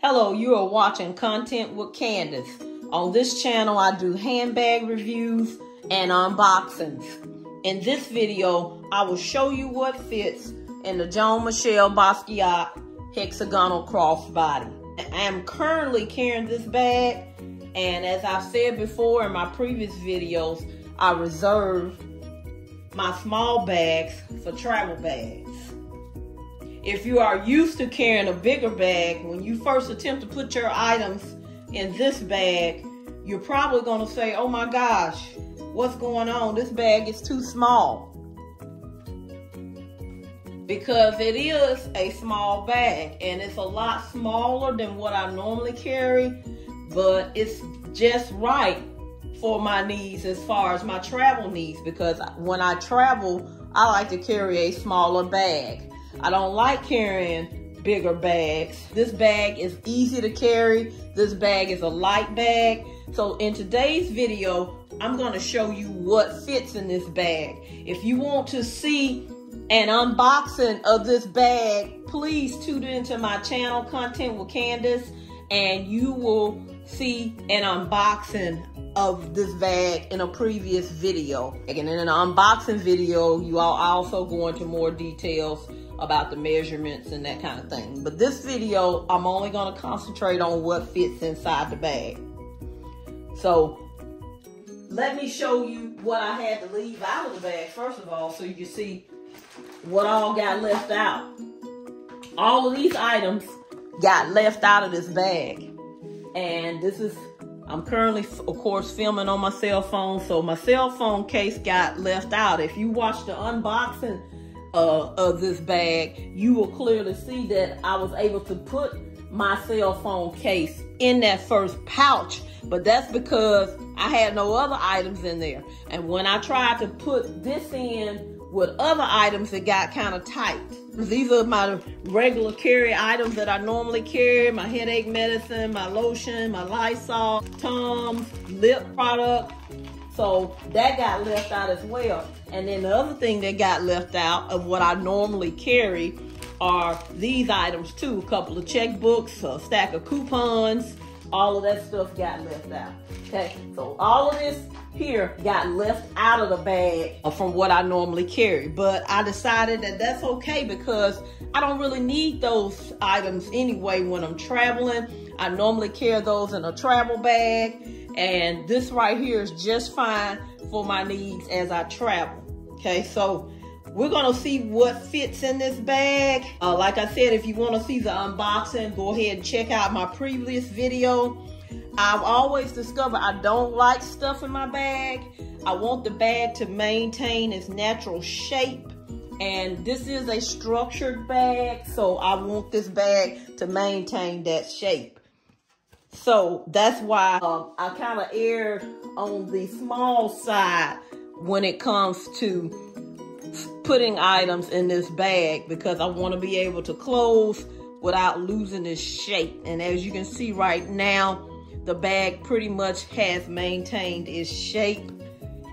Hello, you are watching Content with Candace. On this channel, I do handbag reviews and unboxings. In this video, I will show you what fits in the Jean Michel Basquiat hexagonal crossbody. I am currently carrying this bag, and as I've said before in my previous videos, I reserve my small bags for travel bags. If you are used to carrying a bigger bag, when you first attempt to put your items in this bag, you're probably going to say, oh my gosh, what's going on? This bag is too small. Because it is a small bag and it's a lot smaller than what I normally carry, but it's just right for my needs as far as my travel needs because when I travel, I like to carry a smaller bag. I don't like carrying bigger bags. This bag is easy to carry. This bag is a light bag. So in today's video, I'm going to show you what fits in this bag. If you want to see an unboxing of this bag, please tune into my channel, Content with Candace, and you will see an unboxing of this bag in a previous video. And in an unboxing video, you all also go into more details about the measurements and that kind of thing. But this video, I'm only going to concentrate on what fits inside the bag. So let me show you what I had to leave out of the bag, first of all, so you can see what all got left out. All of these items got left out of this bag. And this is, I'm currently, of course, filming on my cell phone. So my cell phone case got left out. If you watch the unboxing uh, of this bag, you will clearly see that I was able to put my cell phone case in that first pouch, but that's because I had no other items in there. And when I tried to put this in with other items, it got kind of tight. These are my regular carry items that I normally carry, my headache medicine, my lotion, my Lysol, Tom's, lip product, so that got left out as well. And then the other thing that got left out of what I normally carry are these items too. A couple of checkbooks, a stack of coupons, all of that stuff got left out. Okay, so all of this here got left out of the bag from what I normally carry. But I decided that that's okay because I don't really need those items anyway when I'm traveling. I normally carry those in a travel bag and this right here is just fine for my needs as I travel. Okay, so we're gonna see what fits in this bag. Uh, like I said, if you wanna see the unboxing, go ahead and check out my previous video. I've always discovered I don't like stuff in my bag. I want the bag to maintain its natural shape. And this is a structured bag, so I want this bag to maintain that shape. So that's why um, I kind of erred on the small side when it comes to putting items in this bag because I want to be able to close without losing its shape. And as you can see right now, the bag pretty much has maintained its shape.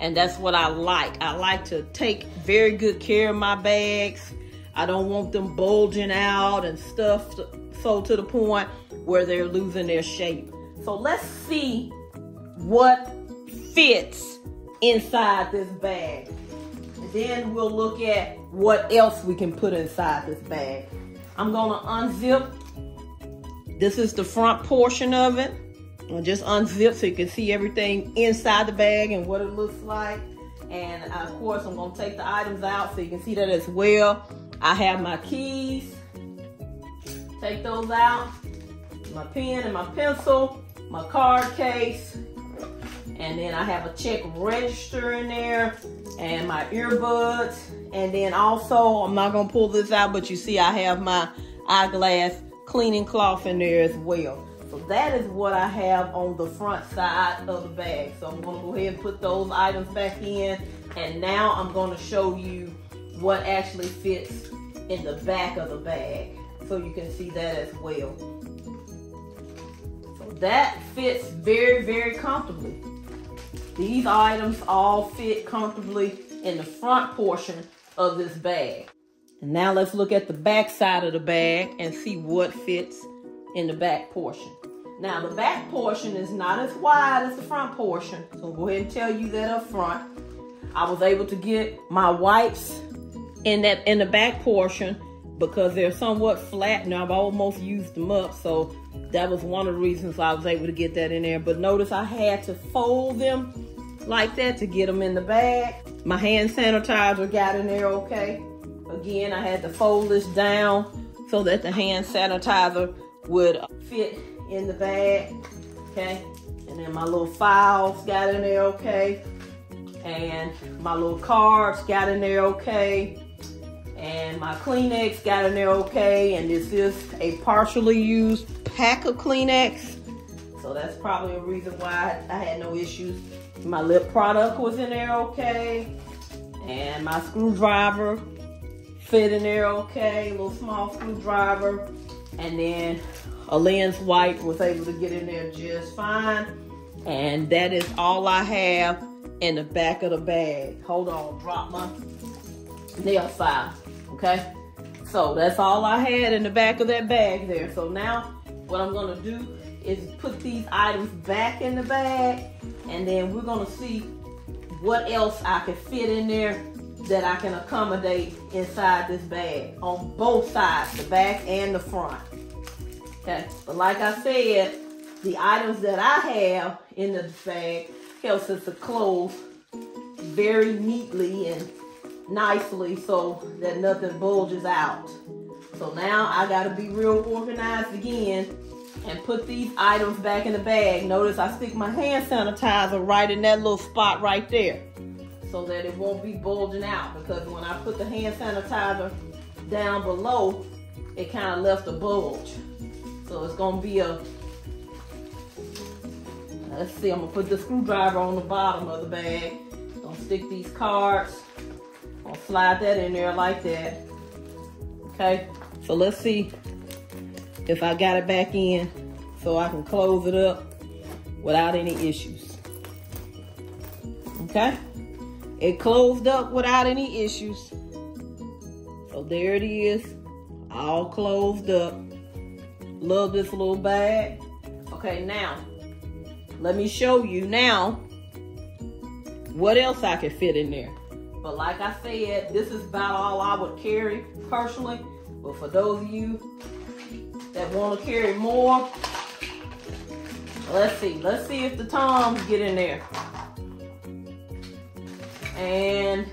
And that's what I like. I like to take very good care of my bags. I don't want them bulging out and stuff so to the point where they're losing their shape. So let's see what fits inside this bag. Then we'll look at what else we can put inside this bag. I'm gonna unzip. This is the front portion of it. I'll just unzip so you can see everything inside the bag and what it looks like. And uh, of course, I'm gonna take the items out so you can see that as well. I have my keys. Take those out my pen and my pencil, my card case, and then I have a check register in there and my earbuds. And then also, I'm not gonna pull this out, but you see I have my eyeglass cleaning cloth in there as well. So that is what I have on the front side of the bag. So I'm gonna go ahead and put those items back in. And now I'm gonna show you what actually fits in the back of the bag. So you can see that as well so that fits very, very comfortably. These items all fit comfortably in the front portion of this bag. And now let's look at the back side of the bag and see what fits in the back portion. Now the back portion is not as wide as the front portion. So go ahead and tell you that up front. I was able to get my wipes in that in the back portion because they're somewhat flat and I've almost used them up. So that was one of the reasons I was able to get that in there. But notice I had to fold them like that to get them in the bag. My hand sanitizer got in there okay. Again, I had to fold this down so that the hand sanitizer would fit in the bag, okay? And then my little files got in there okay. And my little cards got in there okay. And my Kleenex got in there okay. And this is a partially used pack of Kleenex. So that's probably a reason why I had no issues. My lip product was in there okay. And my screwdriver fit in there okay. A little small screwdriver. And then a lens wipe was able to get in there just fine. And that is all I have in the back of the bag. Hold on, drop my nail file, okay? So that's all I had in the back of that bag there. So now what I'm gonna do is put these items back in the bag and then we're gonna see what else I can fit in there that I can accommodate inside this bag on both sides, the back and the front. Okay, but like I said, the items that I have in the bag helps us to close very neatly and nicely so that nothing bulges out. So now I gotta be real organized again and put these items back in the bag. Notice I stick my hand sanitizer right in that little spot right there so that it won't be bulging out because when I put the hand sanitizer down below, it kind of left a bulge. So it's gonna be a, let's see, I'm gonna put the screwdriver on the bottom of the bag. Gonna stick these cards, slide that in there like that. Okay, so let's see if I got it back in so I can close it up without any issues. Okay, it closed up without any issues. So there it is, all closed up. Love this little bag. Okay, now, let me show you now what else I can fit in there. But like I said, this is about all I would carry personally. But for those of you that want to carry more, let's see. Let's see if the Toms get in there. And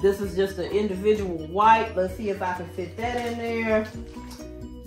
this is just an individual white. Let's see if I can fit that in there.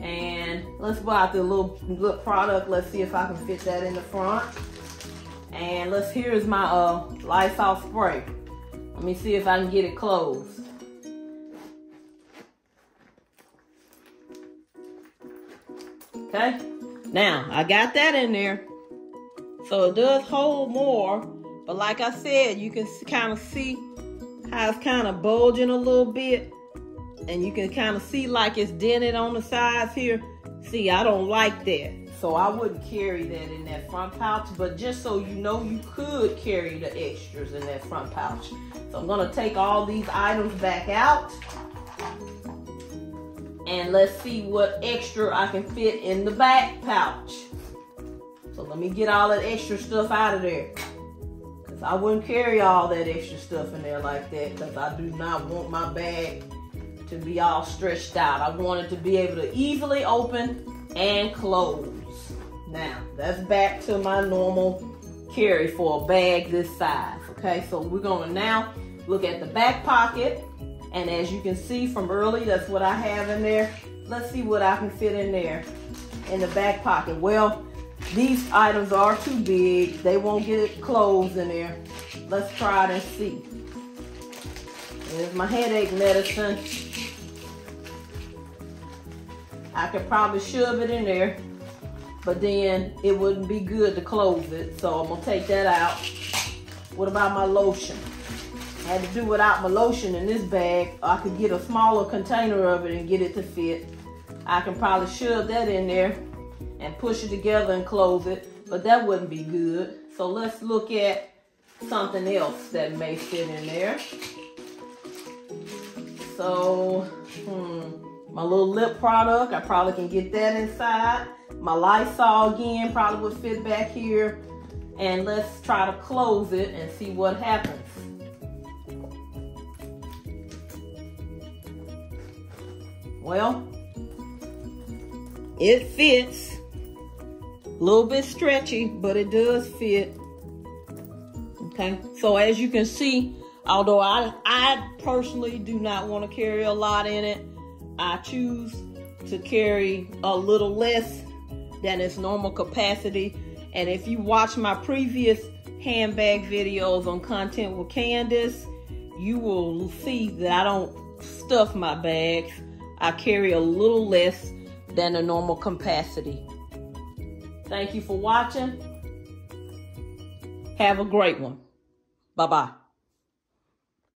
And let's go out the little product. Let's see if I can fit that in the front. And let's, here's my uh, Lysol spray. Let me see if I can get it closed. Okay, now I got that in there. So it does hold more, but like I said, you can kind of see how it's kind of bulging a little bit and you can kind of see like it's dented on the sides here. See, I don't like that. So I wouldn't carry that in that front pouch, but just so you know, you could carry the extras in that front pouch. So I'm gonna take all these items back out and let's see what extra I can fit in the back pouch. So let me get all that extra stuff out of there. Cause I wouldn't carry all that extra stuff in there like that because I do not want my bag to be all stretched out. I want it to be able to easily open and close. Now, that's back to my normal carry for a bag this size. Okay, so we're gonna now look at the back pocket. And as you can see from early, that's what I have in there. Let's see what I can fit in there in the back pocket. Well, these items are too big. They won't get clothes in there. Let's try it and see. There's my headache medicine. I could probably shove it in there, but then it wouldn't be good to close it. So I'm gonna take that out. What about my lotion? I had to do without my lotion in this bag. I could get a smaller container of it and get it to fit. I can probably shove that in there and push it together and close it, but that wouldn't be good. So let's look at something else that may fit in there. So, hmm, My little lip product, I probably can get that inside. My Lysol again probably would fit back here. And let's try to close it and see what happens. Well, it fits. A little bit stretchy, but it does fit. Okay, so as you can see, although I, I personally do not want to carry a lot in it, I choose to carry a little less than its normal capacity. And if you watch my previous handbag videos on content with Candace, you will see that I don't stuff my bags. I carry a little less than the normal capacity. Thank you for watching. Have a great one. Bye-bye.